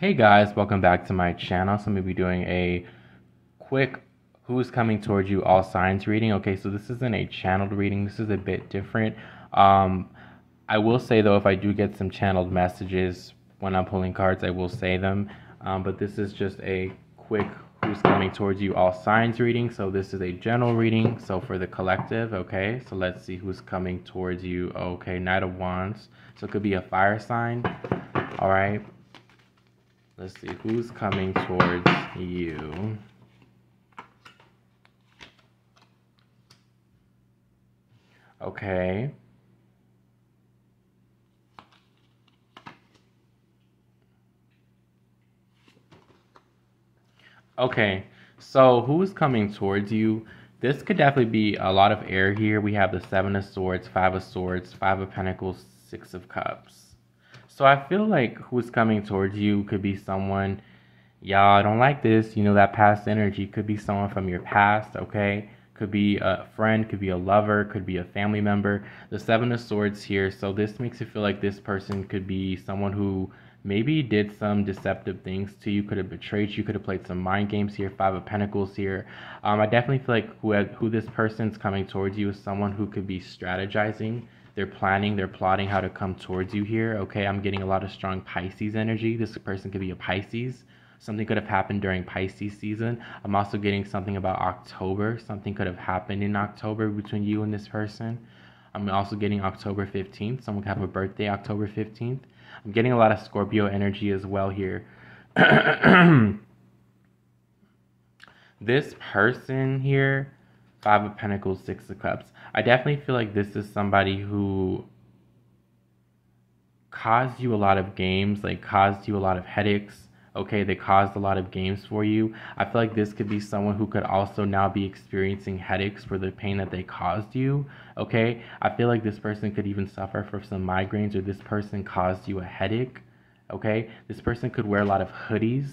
Hey guys, welcome back to my channel. So I'm going to be doing a quick who's coming towards you all signs reading. Okay, so this isn't a channeled reading. This is a bit different. Um, I will say though, if I do get some channeled messages when I'm pulling cards, I will say them. Um, but this is just a quick who's coming towards you all signs reading. So this is a general reading. So for the collective, okay. So let's see who's coming towards you. Okay, Knight of Wands. So it could be a fire sign. All right. Let's see who's coming towards you. Okay. Okay, so who's coming towards you? This could definitely be a lot of air here. We have the Seven of Swords, Five of Swords, Five of Pentacles, Six of Cups. So I feel like who's coming towards you could be someone, y'all, I don't like this. You know, that past energy could be someone from your past, okay? Could be a friend, could be a lover, could be a family member. The Seven of Swords here. So this makes it feel like this person could be someone who maybe did some deceptive things to you, could have betrayed you, could have played some mind games here, Five of Pentacles here. Um, I definitely feel like who, who this person's coming towards you is someone who could be strategizing they're planning, they're plotting how to come towards you here. Okay, I'm getting a lot of strong Pisces energy. This person could be a Pisces. Something could have happened during Pisces season. I'm also getting something about October. Something could have happened in October between you and this person. I'm also getting October 15th. Someone could have a birthday October 15th. I'm getting a lot of Scorpio energy as well here. this person here Five of Pentacles, Six of Cups. I definitely feel like this is somebody who caused you a lot of games, like caused you a lot of headaches. Okay, they caused a lot of games for you. I feel like this could be someone who could also now be experiencing headaches for the pain that they caused you. Okay, I feel like this person could even suffer from some migraines or this person caused you a headache. Okay, this person could wear a lot of hoodies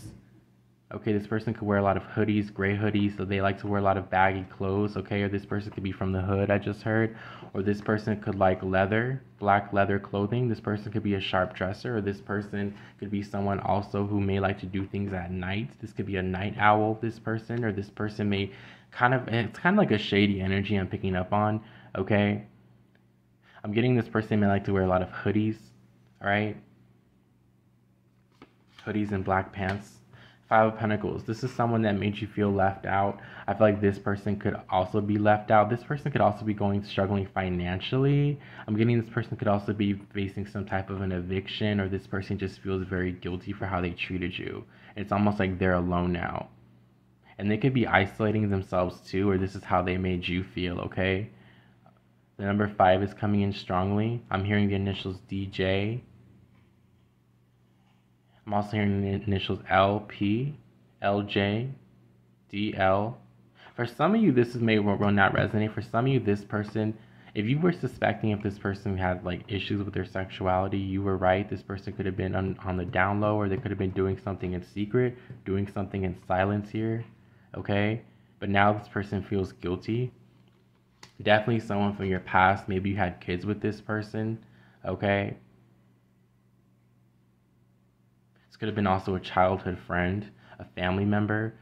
okay, this person could wear a lot of hoodies, gray hoodies, so they like to wear a lot of baggy clothes, okay, or this person could be from the hood, I just heard, or this person could like leather, black leather clothing, this person could be a sharp dresser, or this person could be someone also who may like to do things at night, this could be a night owl, this person, or this person may kind of, it's kind of like a shady energy I'm picking up on, okay, I'm getting this person may like to wear a lot of hoodies, all right, hoodies and black pants, Five of Pentacles. This is someone that made you feel left out. I feel like this person could also be left out. This person could also be going struggling financially. I'm getting this person could also be facing some type of an eviction, or this person just feels very guilty for how they treated you. It's almost like they're alone now. And they could be isolating themselves too, or this is how they made you feel, okay? The number five is coming in strongly. I'm hearing the initials DJ, I'm also hearing the initials LP, LJ, DL. For some of you, this is may will not resonate. For some of you, this person, if you were suspecting if this person had like issues with their sexuality, you were right. This person could have been on, on the down low, or they could have been doing something in secret, doing something in silence here. Okay? But now this person feels guilty. Definitely someone from your past. Maybe you had kids with this person. Okay? This could have been also a childhood friend, a family member.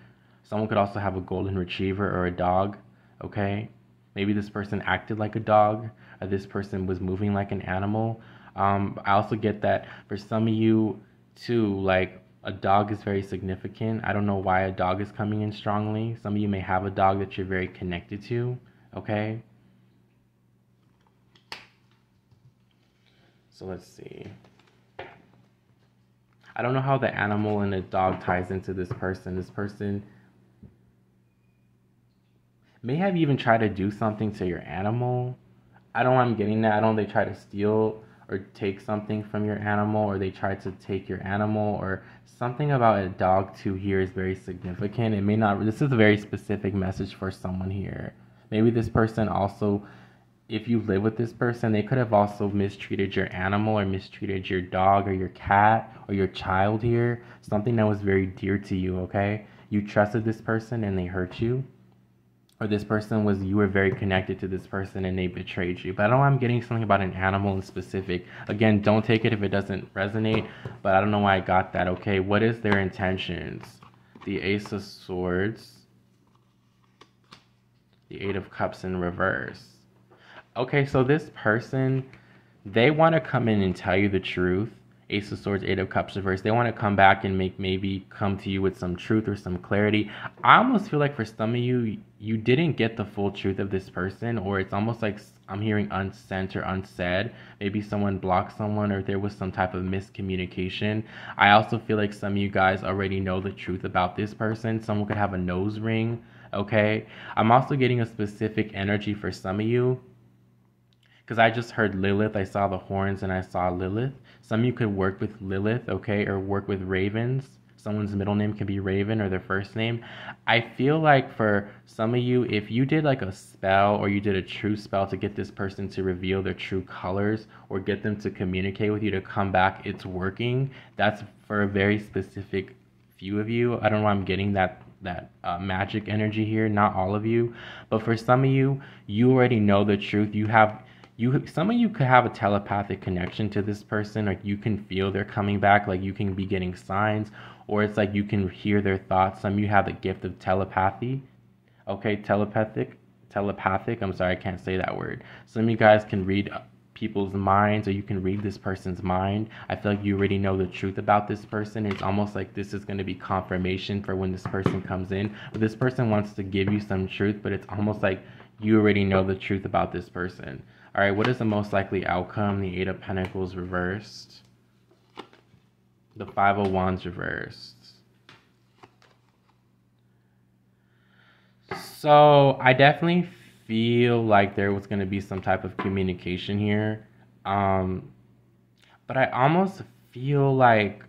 Someone could also have a golden retriever or a dog, okay? Maybe this person acted like a dog, or this person was moving like an animal. Um, I also get that for some of you, too, like a dog is very significant. I don't know why a dog is coming in strongly. Some of you may have a dog that you're very connected to, okay? So let's see. I don't know how the animal and the dog ties into this person. This person may have even tried to do something to your animal. I don't know I'm getting that. I don't they try to steal or take something from your animal or they try to take your animal or something about a dog too here is very significant. It may not this is a very specific message for someone here. Maybe this person also if you live with this person, they could have also mistreated your animal or mistreated your dog or your cat or your child here. Something that was very dear to you, okay? You trusted this person and they hurt you. Or this person was you were very connected to this person and they betrayed you. But I don't know I'm getting something about an animal in specific. Again, don't take it if it doesn't resonate, but I don't know why I got that. Okay, what is their intentions? The Ace of Swords, the Eight of Cups in reverse. Okay, so this person, they want to come in and tell you the truth Ace of Swords, Eight of Cups reverse. They want to come back and make maybe come to you with some truth or some clarity. I almost feel like for some of you, you didn't get the full truth of this person, or it's almost like I'm hearing unsent or unsaid. Maybe someone blocked someone, or there was some type of miscommunication. I also feel like some of you guys already know the truth about this person. Someone could have a nose ring. Okay. I'm also getting a specific energy for some of you because I just heard Lilith. I saw the horns and I saw Lilith. Some of you could work with Lilith, okay, or work with ravens. Someone's middle name can be Raven or their first name. I feel like for some of you, if you did like a spell or you did a true spell to get this person to reveal their true colors or get them to communicate with you to come back, it's working. That's for a very specific few of you. I don't know why I'm getting that that uh, magic energy here. Not all of you, but for some of you, you already know the truth. You have you some of you could have a telepathic connection to this person like you can feel they're coming back like you can be getting signs or it's like you can hear their thoughts. Some of you have the gift of telepathy okay? Telepathic telepathic i'm sorry i can't say that word. Some of you guys can read people's minds or you can read this person's mind. I feel like you already know the truth about this person. It's almost like this is going to be confirmation for when this person comes in. But this person wants to give you some truth but it's almost like you already know the truth about this person all right, what is the most likely outcome? The Eight of Pentacles reversed. The Five of Wands reversed. So I definitely feel like there was going to be some type of communication here. Um, but I almost feel like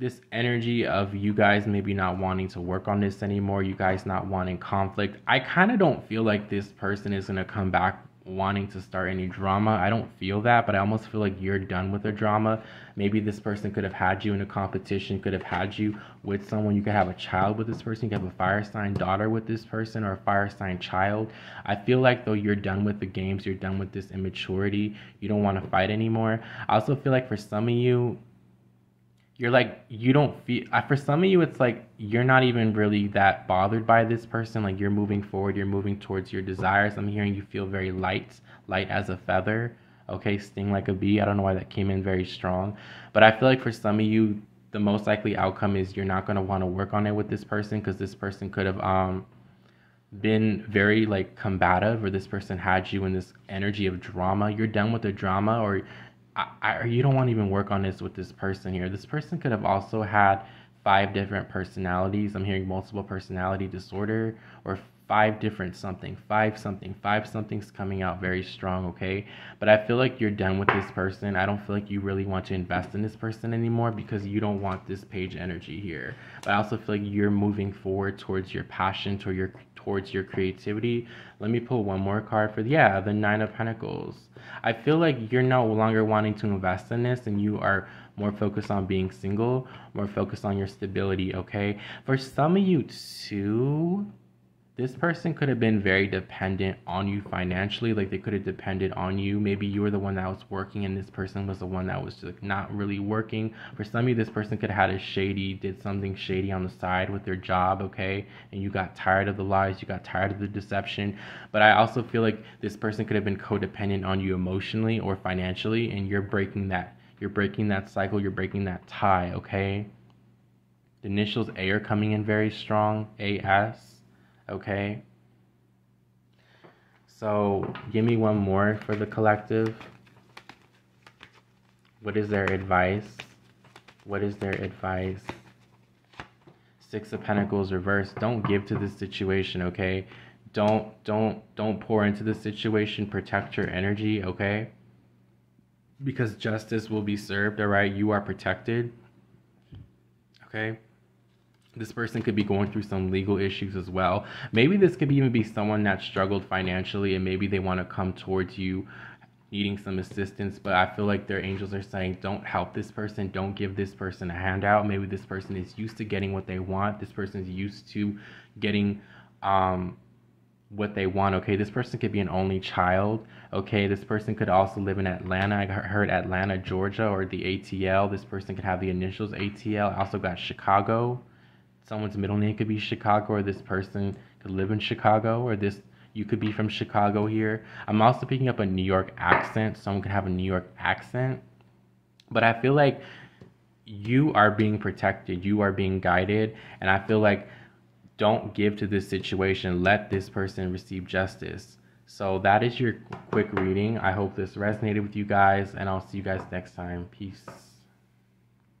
this energy of you guys maybe not wanting to work on this anymore, you guys not wanting conflict. I kind of don't feel like this person is going to come back wanting to start any drama. I don't feel that, but I almost feel like you're done with the drama. Maybe this person could have had you in a competition, could have had you with someone. You could have a child with this person. You could have a fire sign daughter with this person or a fire sign child. I feel like though you're done with the games, you're done with this immaturity, you don't want to fight anymore. I also feel like for some of you, you're like you don't feel for some of you it's like you're not even really that bothered by this person. Like you're moving forward you're moving towards your desires. I'm hearing you feel very light light as a feather okay? Sting like a bee. I don't know why that came in very strong. But i feel like for some of you the most likely outcome is you're not going to want to work on it with this person because this person could have um been very like combative or this person had you in this energy of drama. You're done with the drama or I, I, you don't want to even work on this with this person here. This person could have also had five different personalities. I'm hearing multiple personality disorder or five different something, five something, five something's coming out very strong, okay? But I feel like you're done with this person. I don't feel like you really want to invest in this person anymore because you don't want this page energy here. But I also feel like you're moving forward towards your passion, toward your towards your creativity. Let me pull one more card for yeah, the 9 of pentacles. I feel like you're no longer wanting to invest in this and you are more focused on being single, more focused on your stability, okay? For some of you too, this person could have been very dependent on you financially like they could have depended on you. Maybe you were the one that was working and this person was the one that was like not really working. For some of you this person could have had a shady did something shady on the side with their job okay? And you got tired of the lies you got tired of the deception. But i also feel like this person could have been codependent on you emotionally or financially and you're breaking that you're breaking that cycle you're breaking that tie okay? The initials a are coming in very strong as okay? So give me one more for the collective. What is their advice? What is their advice? Six of Pentacles reversed. Don't give to this situation, okay? Don't don't don't pour into the situation. Protect your energy, okay? Because justice will be served, all right? You are protected. Okay? This person could be going through some legal issues as well. Maybe this could even be someone that struggled financially and maybe they want to come towards you needing some assistance, but I feel like their angels are saying, don't help this person, don't give this person a handout. Maybe this person is used to getting what they want. This person is used to getting um, what they want. Okay, this person could be an only child. Okay, this person could also live in Atlanta. I heard Atlanta, Georgia, or the ATL. This person could have the initials ATL. I also got Chicago. Someone's middle name could be Chicago, or this person could live in Chicago, or this you could be from Chicago here. I'm also picking up a New York accent. Someone could have a New York accent. But I feel like you are being protected, you are being guided, and I feel like don't give to this situation. Let this person receive justice. So that is your quick reading. I hope this resonated with you guys, and I'll see you guys next time. Peace.